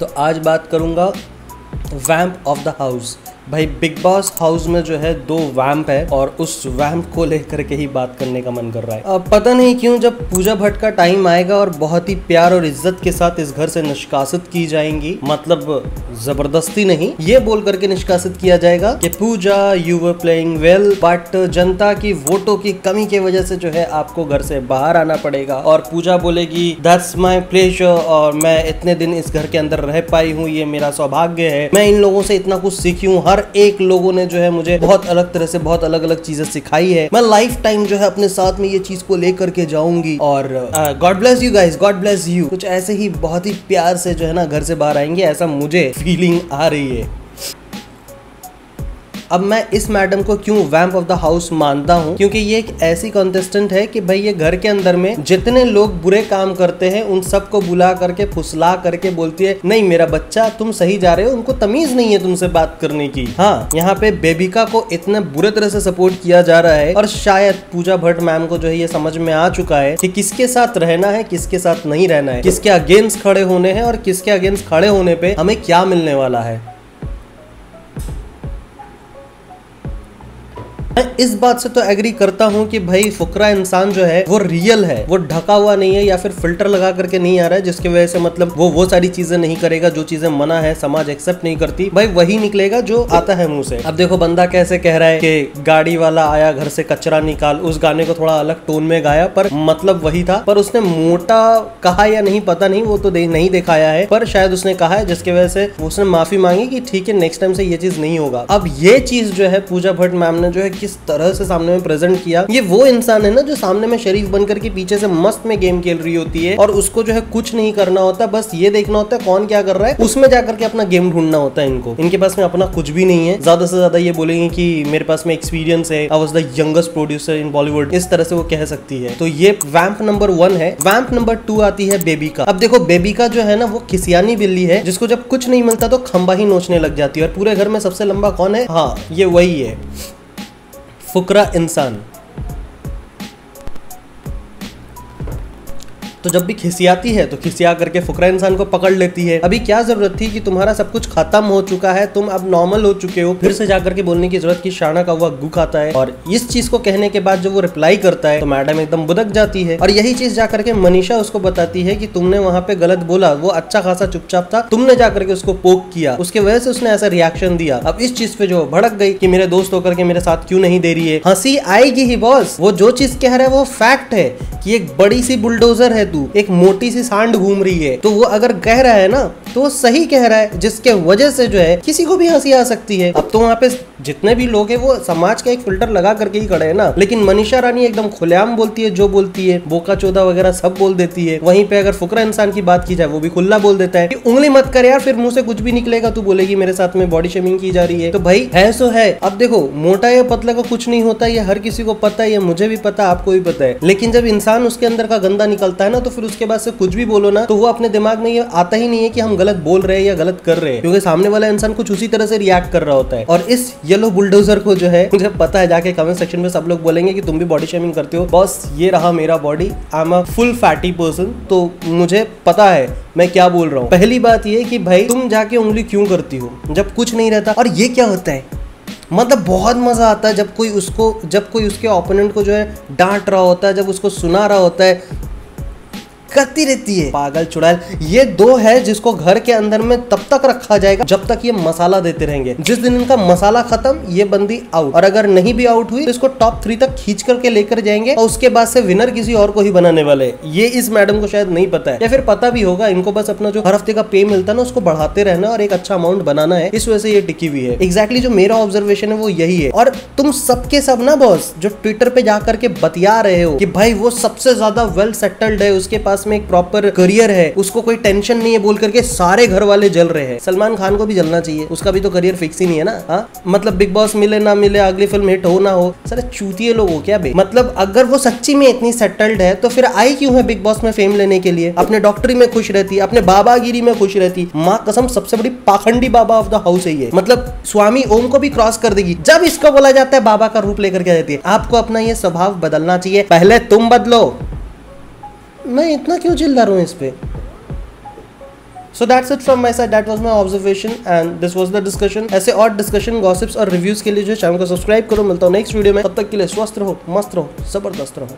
तो आज बात करूँगा वैम्प ऑफ़ द हाउस भाई बिग बॉस हाउस में जो है दो वैम्प है और उस वैम्प को लेकर के ही बात करने का मन कर रहा है। अब पता नहीं क्यों जब पूजा भट्ट का टाइम आएगा और बहुत ही प्यार और इज़्ज़त के साथ इस घर से निष्कासित की जाएँगी मतलब ज़बरदस्ती नहीं। ये बोल करके निष्कासित किया जाएगा कि Pooja you were playing well but जनता की वोटों की कमी की वजह से जो है आपको घर से बाहर आना पड़ेगा। और पूजा बोलेगी दैट्स माई प्लेजर और मैं इतने दिन इस घर के अंदर रह पाई हूँ, ये मेरा सौभाग्य है। मैं इन लोगों से इतना कुछ सीखी हूँ। हर एक लोगों ने जो है मुझे बहुत अलग तरह से बहुत अलग अलग चीज़ें सिखाई है। मैं लाइफ टाइम जो है अपने साथ में ये चीज़ को लेकर के जाऊँगी और God bless you guys God bless you कुछ ऐसे ही बहुत ही प्यार से जो है ना घर से बाहर आएँगे, ऐसा मुझे फीलिंग आ रही है। अब मैं इस मैडम को क्यों वैम्प ऑफ़ द हाउस मानता हूँ? क्योंकि ये एक ऐसी कॉन्टेस्टेंट है कि भाई ये घर के अंदर में जितने लोग बुरे काम करते हैं, उन सबको बुला करके, फुसला करके बोलती है, नहीं, मेरा बच्चा, तुम सही जा रहे हो, उनको तमीज नहीं है तुमसे बात करने की। हाँ यहाँ पे बेबिका को इतने बुरे तरह से सपोर्ट किया जा रहा है और शायद पूजा भट्ट मैम को जो है ये समझ में आ चुका है कि किसके साथ रहना है, किसके साथ नहीं रहना है, किसके अगेंस्ट खड़े होने हैं और किसके अगेंस्ट खड़े होने पे हमें क्या मिलने वाला है। मैं इस बात से तो एग्री करता हूँ कि भाई फुकरा इंसान जो है वो रियल है। वो ढका हुआ नहीं है या फिर फ़िल्टर लगा करके नहीं आ रहा है जिसकी वजह से मतलब वो वो सारी चीज़ें नहीं करेगा जो चीज़ें मना है समाज एक्सेप्ट नहीं करती। भाई वही निकलेगा जो आता है मुँह से। अब देखो बंदा कैसे कह रहा है कि गाड़ी वाला आया घर से कचरा निकाल उस गाने को थोड़ा अलग टोन में गाया पर मतलब वही था। पर उसने मोटा कहा या नहीं पता नहीं वो तो दे, नहीं दिखाया है पर शायद उसने कहा है जिसकी वजह से उसने माफ़ी मांगी कि ठीक है नेक्स्ट टाइम से ये चीज़ नहीं होगा। अब ये चीज़ जो है पूजा भट्ट मैम ने जो है किस तरह से सामने में प्रेजेंट किया, ये वो इंसान है ना जो सामने में शरीफ बनकर के पीछे से मस्त में गेम खेल रही होती है और उसको जो है कुछ नहीं करना होता, बस ये देखना होता है कौन क्या कर रहा है, उसमें जाकर के अपना गेम ढूंढना होता है इनको। इनके पास में अपना कुछ भी नहीं है। ज़्यादा से ज़्यादा ये बोलेंगे कि मेरे पास में एक्सपीरियंस है। I was the youngest producer in Bollywood इस तरह से वो कह सकती है। तो ये वैम्प नंबर वन है। वैम्प नंबर टू आती है बेबी का अब देखो बेबी का जो है ना, वो किसियानी बिल्ली है, जिसको जब कुछ नहीं मिलता तो खंबा ही नोचने लग जाती है और पूरे घर में सबसे लंबा कौन है? हाँ ये वही है। फुकरा इंसान। तो जब भी खिसियाती है तो खिसिया करके फुकरा इंसान को पकड़ लेती है। अभी क्या ज़रूरत थी कि तुम्हारा सब कुछ खत्म हो चुका है? तुम अब नॉर्मल हो चुके हो। फिर से जाकर के बोलने की ज़रूरत की शाना का हुआ गु खाता है। और इस चीज़ को कहने के बाद जब वो रिप्लाई करता है तो मैडम एकदम बुदक जाती है। और यही चीज़ जाकर के मनीषा उसको बताती है कि तुमने वहाँ पे गलत बोला। वो अच्छा खासा चुपचाप था। तुमने जाकर के उसको पोक किया। उसके वजह से उसने ऐसा रिएक्शन दिया। अब इस चीज़ पे जो भड़क गई कि मेरे दोस्त होकर के मेरे साथ क्यों नहीं दे रही है? हँसी आएगी ही बॉस वो जो चीज़ कह रहा है, वो फैक्ट है कि एक बड़ी सी बुलडोजर है तू, एक मोटी सी सांड घूम रही है। तो वो अगर कह रहा है ना तो वो सही कह रहा है, जिसके वजह से जो है, किसी को भी हँसी आ सकती है। अब तो वहाँ पे जितने भी लोग हैं, वो समाज का एक फ़िल्टर लगा करके ही खड़े हैं ना। लेकिन मनीषा रानी एकदम खुलेआम बोलती है, जो बोलती है, बोका चौदा वगैरह सब बोल देती है। वहीं पे अगर फुकरा इंसान की बात की जाए, वो भी खुला बोल देता है उंगली मत कर यार, फिर मुँह से कुछ भी निकलेगा, तू बोलेगी मेरे साथ में बॉडी शेमिंग की जा रही है। तो भाई, है सो है। अब देखो, मोटा या पतला का कुछ नहीं होता, ये हर किसी को पता है, ये मुझे भी पता है आपको भी पता है। लेकिन जब इंसान उसके अंदर का गंदा निकलता है ना तो फिर उसके बाद से कुछ भी बोलो ना तो वो अपने दिमाग में ये आता ही नहीं है कि हम गलत बोल रहे हैं या गलत कर रहे हैं। क्योंकि सामने वाला इंसान कुछ उसी तरह से रिएक्ट कर रहा होता है। और इस येलो बुलडोजर को जो है, मुझे पता है, जाके कमेंट सेक्शन में सब लोग बोलेंगे कि तुम भी बॉडी शेमिंग करते हो। बस ये रहा मेरा body I am a full fatty person तो मुझे पता है मैं क्या बोल रहा हूँ। पहली बात ये कि भाई, तुम जाके उंगली क्यों करती हो? जब कुछ नहीं रहता। और ये क्या होता है? मतलब बहुत मज़ा आता है जब कोई उसको, जब कोई उसके ओपोनेंट को जो है डांट रहा होता है, जब उसको सुना रहा होता है करती रहती है। पागल चुड़ैल, ये दो है जिसको घर के अंदर में तब तक रखा जाएगा जब तक ये मसाला देते रहेंगे। जिस दिन इनका मसाला खत्म, ये बंदी आउट और अगर नहीं भी आउट हुई तो इसको टॉप थ्री तक खींच करके लेकर जाएँगे और उसके बाद से विनर किसी और को ही बनाने वाले ये इस मैडम को शायद नहीं पता है। या फिर पता भी होगा, इनको बस अपना जो हर हफ़्ते का पे मिलता है ना, उसको बढ़ाते रहना और एक अच्छा अमाउंट बनाना है। इस वजह से ये टिकी हुई है। एक्जैक्टली जो मेरा ऑब्जर्वेशन है, वो यही है। और तुम सबके सब ना बॉस जो ट्विटर पे जाकर के बतिया रहे हो कि भाई वो सबसे ज़्यादा वेल सेटल्ड है, उसके पास में एक प्रॉपर करियर है, उसको कोई टेंशन नहीं है, बोल करके सारे घर वाले जल रहे हैं। सलमान खान को भी जलना चाहिए, उसका भी तो करियर फिक्स ही नहीं है ना? हा? मतलब बिग बॉस मिले, ना मिले, अगली फ़िल्म हिट हो, ना हो, सर चूतिए लोग हो क्या बे? मतलब अगर वो सच्ची में इतनी सेटल्ड है तो फिर आई क्यों है बिग बॉस में फेम लेने के लिए? अपने डॉक्टरी में खुश रहती, अपने बाबागिरी में खुश रहती। माँ कसम, सबसे बड़ी पाखंडी बाबा ऑफ़ द हाउस है ये। मतलब स्वामी ओम को भी क्रॉस कर देगी। जब इसको बोला जाता है, बाबा का रूप लेकर के जाती है? आपको अपना ये स्वभाव बदलना चाहिए। पहले तुम बदलो। मैं इतना क्यों चिल्ला रहा हूँ इस पर so that's it from my side that was my observation and this was the discussion ऐसे और डिस्कशन गॉसिप्स और रिव्यूज़ के लिए जो चैनल को सब्सक्राइब करो। मिलता हूँ नेक्स्ट वीडियो में। तब तक के लिए स्वस्थ रहो, मस्त रहो, ज़बरदस्त रहो।